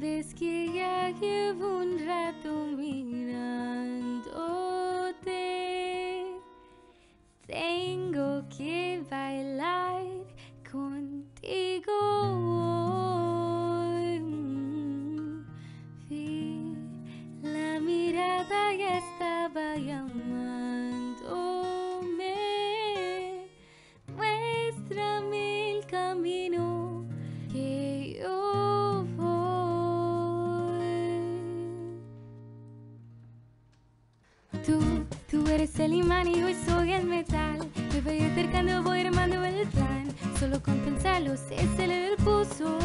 Sabes que ya llevo un rato mirándote. Tengo que bailar contigo hoy. Vi la mirada ya estaba llamándome. Tú, tú eres el imán y yo soy el metal. Me voy acercando, voy armando el plan. Solo con pensarlo se acelera el pulso.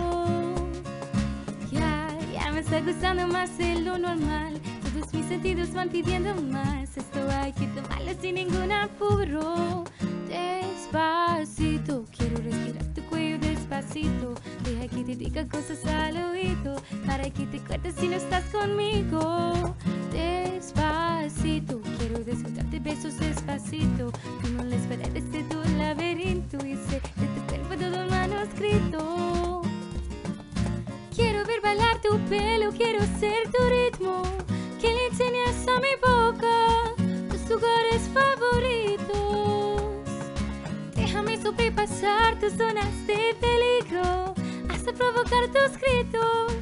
Ya, ya me está gustando más de lo normal. Todos mis sentidos van pidiendo más. Esto hay que tomarlo sin ningún apuro. Despacito, quiero respirar tu cuello despacito. Deja que te diga cosas al oído. Para que te cuentes si no estás conmigo. Tu pelo, quiero ser tu ritmo. Que le enseñas a mi boca tus lugares favoritos. Déjame sobrepasar tus zonas de peligro hasta provocar tus gritos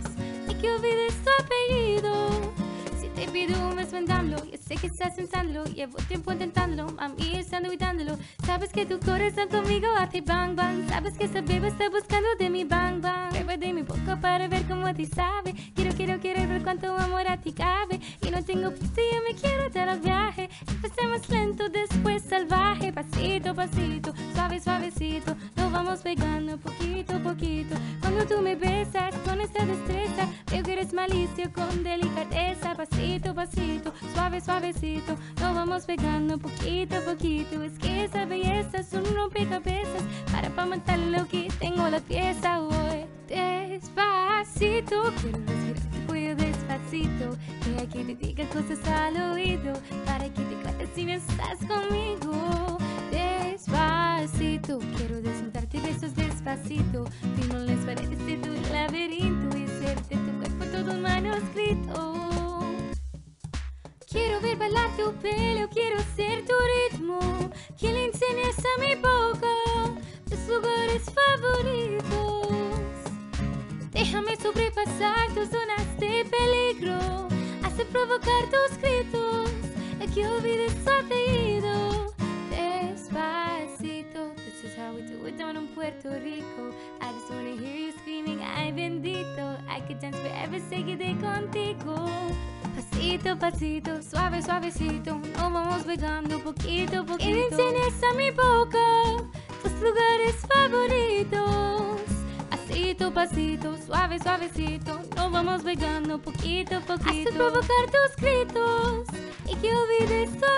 y que olvides tu apellido. Si te pido un beso yo sé que estás pensándolo, llevo tiempo intentándolo, a mí estando evitándolo. Sabes que tu corazón conmigo hace bang bang, sabes que esa beba está buscando de mi bang bang. Prueba de mi boca para ti sabe. Quiero, quiero, quiero ver cuánto amor a ti cabe. Y no tengo yo me quiero dar al viaje. Empecemos lento, después salvaje, pasito, pasito, suave, suavecito. Nos vamos pegando poquito, poquito. Cuando tú me besas con esta destreza, veo que eres malicia con delicadeza. Pasito, pasito, suave, suavecito. Nos vamos pegando poquito, poquito. Es que esa belleza es un rompecabezas para matar lo que tengo la pieza. Despacito, quiero respirar tu cuello despacito. Deja que te diga cosas al oído para que te cuentes si no estás conmigo. Despacito, quiero desnudarte besos despacito. Firmo las paredes de tu laberinto y hacerte tu cuerpo todo manuscrito. Quiero ver bailar tu pelo, quiero ser tu ritmo. Que le enseñes a mi boca tus lugares favoritos. Déjame sobrepasar tus zonas de peligro. Hace provocar tus gritos. Y que olvides tu apellido. Despacito. This is how we do it down in Puerto Rico. I just wanna hear you screaming, ay bendito. I could dance forever, seguiré contigo. Pasito, pasito, suave, suavecito. Nos vamos pegando poquito, poquito. Y enseñas a mi boca tus lugares favoritos. Pasito, pasito, suave, suavecito. Nos vamos pegando poquito, poquito. Hasta provocar tus gritos y que olvides tu